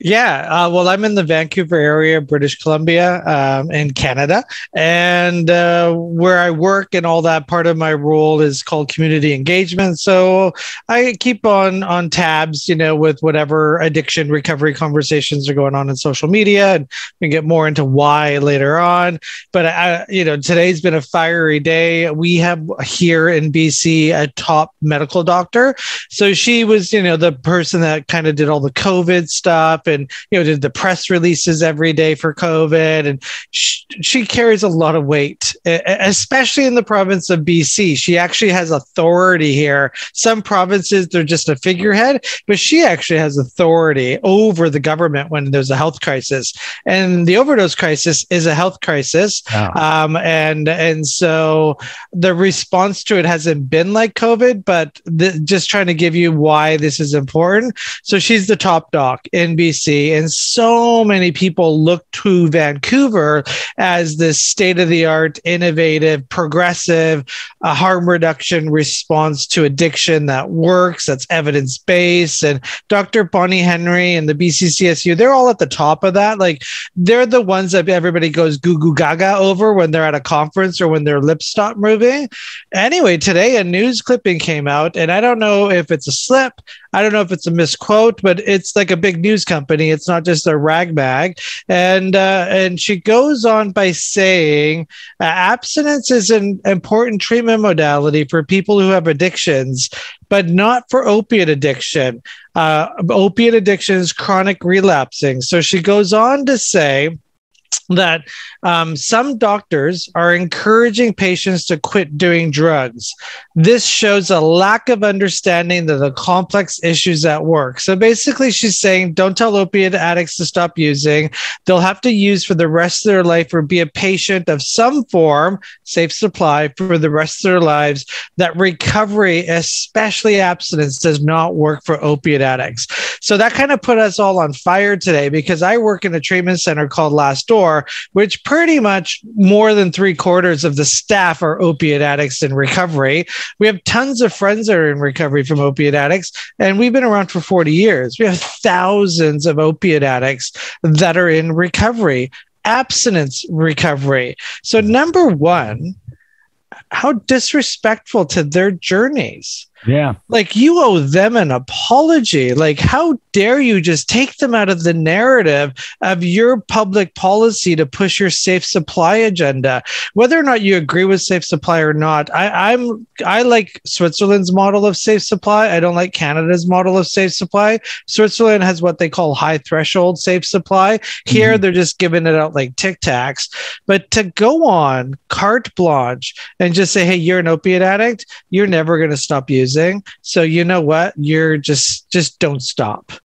Yeah, uh, well, I'm in the Vancouver area, British Columbia, um, in Canada, and uh, where I work and all that part of my role is called community engagement. So I keep on on tabs, you know, with whatever addiction recovery conversations are going on in social media, and we get more into why later on. But I, you know, today's been a fiery day. We have here in BC a top medical doctor, so she was, you know, the person that kind of did all the COVID stuff and you know did the press releases every day for covid and she, she carries a lot of weight especially in the province of bc she actually has authority here. Some provinces they're just a figurehead but she actually has authority over the government when there's a health crisis. And the overdose crisis is a health crisis. Wow. um, and and so the response to it hasn't been like covid but just trying to give you why this is important. So she's the top doc in bc and so many people look to Vancouver as this state of the art, innovative, progressive uh, harm reduction response to addiction that works, that's evidence based. And Dr. Bonnie Henry and the BCCSU, they're all at the top of that. Like they're the ones that everybody goes goo goo gaga over when they're at a conference or when their lips stop moving. Anyway, today a news clipping came out, and I don't know if it's a slip. I don't know if it's a misquote, but it's like a big news company. It's not just a rag bag. And uh, and she goes on by saying uh, abstinence is an important treatment modality for people who have addictions, but not for opiate addiction. Uh, opiate addiction is chronic relapsing. So she goes on to say that um, some doctors are encouraging patients to quit doing drugs. This shows a lack of understanding of the complex issues at work. So basically, she's saying don't tell opiate addicts to stop using. They'll have to use for the rest of their life or be a patient of some form, safe supply for the rest of their lives. That recovery, especially abstinence, does not work for opiate addicts. So that kind of put us all on fire today because I work in a treatment center called Last Door, which pretty much more than three quarters of the staff are opiate addicts in recovery. We have tons of friends that are in recovery from opiate addicts, and we've been around for 40 years. We have thousands of opiate addicts that are in recovery, abstinence recovery. So, number one, how disrespectful to their journeys. Yeah. Like you owe them an apology. Like, how dare you just take them out of the narrative of your public policy to push your safe supply agenda? Whether or not you agree with safe supply or not, I, I'm I like Switzerland's model of safe supply. I don't like Canada's model of safe supply. Switzerland has what they call high threshold safe supply. Here mm-hmm. they're just giving it out like tic tacs. But to go on carte blanche and just say, hey, you're an opiate addict, you're never going to stop using. So you know what? You're just just don't stop.